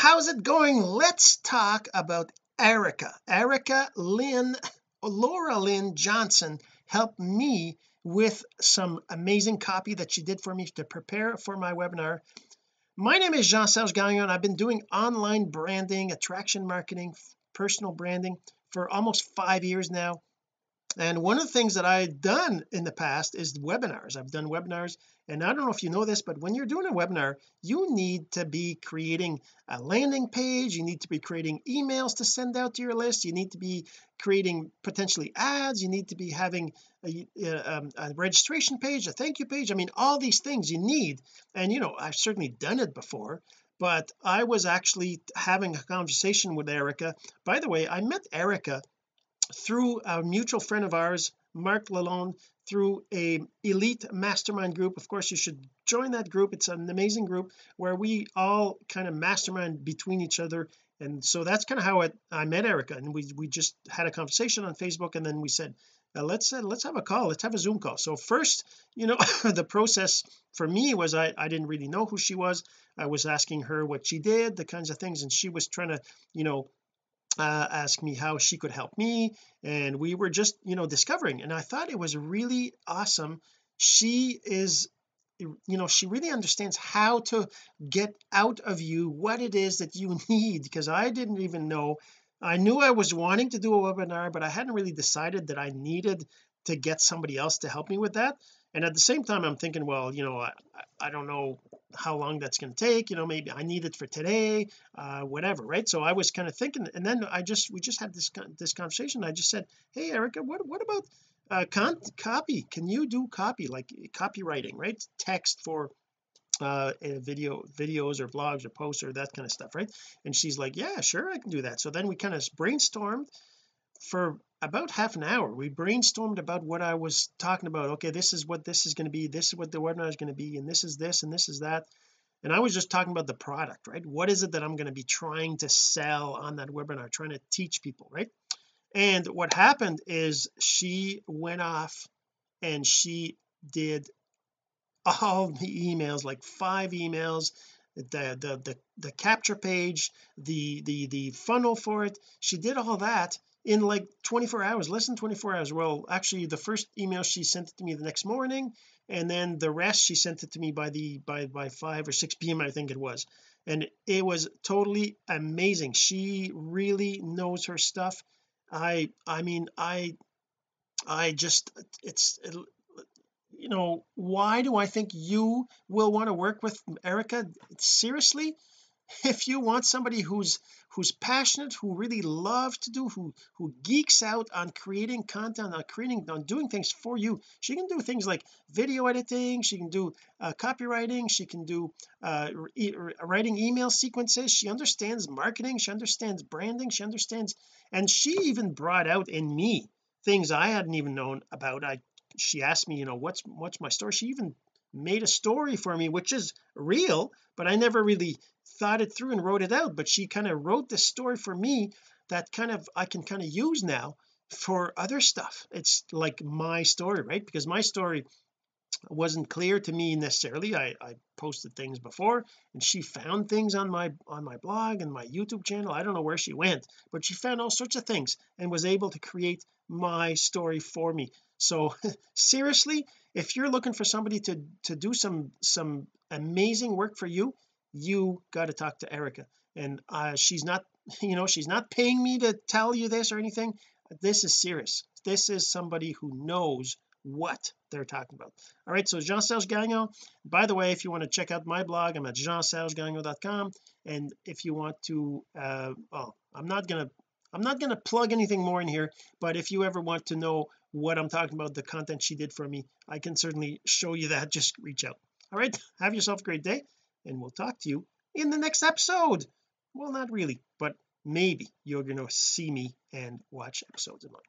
how's it going? Let's talk about Aricka. Aricka Lynn Laura Lynn Johnson helped me with some amazing copy that she did for me to prepare for my webinar. My name is Jean-Serge Gagnon. I've been doing online branding attraction marketing personal branding for almost five years now and one of the things that I've done in the past is webinars. I've done webinars and I don't know if you know this but when you're doing a webinar you need to be creating a landing page you need to be creating emails to send out to your list you need to be creating potentially ads you need to be having a, a, um, a registration page a thank you page I mean all these things you need. And you know I've certainly done it before but I was actually having a conversation with Aricka. By the way I met Aricka through a mutual friend of ours Mark Lalonde through a elite mastermind group. Of course you should join that group. It's an amazing group where we all kind of mastermind between each other. And so that's kind of how it, I met Aricka. And we we just had a conversation on Facebook and then we said uh, let's uh, let's have a call. Let's have a zoom call. So first you know the process for me was I I didn't really know who she was. I was asking her what she did the kinds of things. And she was trying to you know uh, ask me how she could help me and we were just you know discovering and I thought it was really awesome. She is you know she really understands how to get out of you what it is that you need because I didn't even know. I knew I was wanting to do a webinar but I hadn't really decided that I needed to get somebody else to help me with that. And at the same time I'm thinking well you know I, I don't know how long that's going to take you know maybe I need it for today uh whatever right? So I was kind of thinking and then I just we just had this this conversation. I just said hey Aricka what what about uh con copy? Can you do copy like copywriting right? Text for uh video videos or blogs or posts or that kind of stuff right? And she's like yeah sure I can do that. So then we kind of brainstormed for about half an hour we brainstormed about what I was talking about. Okay this is what this is going to be this is what the webinar is going to be and this is this and this is that. And I was just talking about the product right? What is it that I'm going to be trying to sell on that webinar trying to teach people right? And what happened is she went off and she did all the emails like five emails the the the, the capture page the the the funnel for it. She did all that in like 24 hours less than 24 hours. Well actually the first email she sent it to me the next morning and then the rest she sent it to me by the by by 5 or 6 p.m I think it was. And it was totally amazing. She really knows her stuff. I I mean I I just it's it, you know why do I think you will want to work with Aricka? Seriously if you want somebody who's who's passionate who really loves to do who who geeks out on creating content on creating on doing things for you she can do things like video editing she can do uh, copywriting she can do uh, writing email sequences. She understands marketing she understands branding she understands and she even brought out in me things I hadn't even known about. I she asked me you know what's what's my story? She even made a story for me which is real but I never really thought it through and wrote it out but she kind of wrote this story for me that kind of I can kind of use now for other stuff. It's like my story right? Because my story wasn't clear to me necessarily. I, I posted things before and she found things on my on my blog and my YouTube channel. I don't know where she went but she found all sorts of things and was able to create my story for me. So seriously if you're looking for somebody to to do some some amazing work for you you got to talk to Aricka. And uh she's not you know she's not paying me to tell you this or anything. This is serious. This is somebody who knows what they're talking about. All right so Jean-Serge Gagnon by the way if you want to check out my blog I'm at jeansergegagnon.com and if you want to uh well I'm not gonna I'm not going to plug anything more in here but if you ever want to know what I'm talking about the content she did for me I can certainly show you that. Just reach out. All right have yourself a great day and we'll talk to you in the next episode. Well not really but maybe you're going to see me and watch episodes of mine